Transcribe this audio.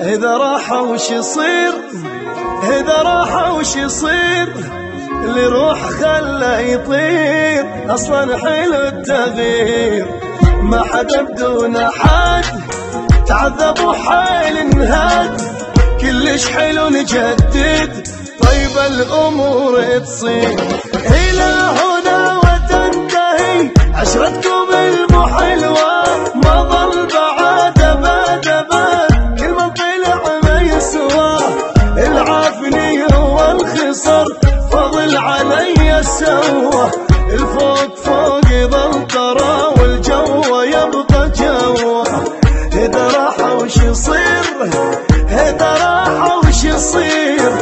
إذا راح وش يصير؟ إذا راح وش يصير؟ اللي روح خله يطير. أصلا حلو التغيير. ما حدا بدون حد تعذب وحيل انهد كلش حلو نجدد. طيب الأمور تصير. إلى هنا وتنتهي. عشرتكم المحلوة صار فضل علي سوى الفوق فوق ضنطرة والجو يبقى جوه اذا راح وش يصير؟ اذا راح وش يصير؟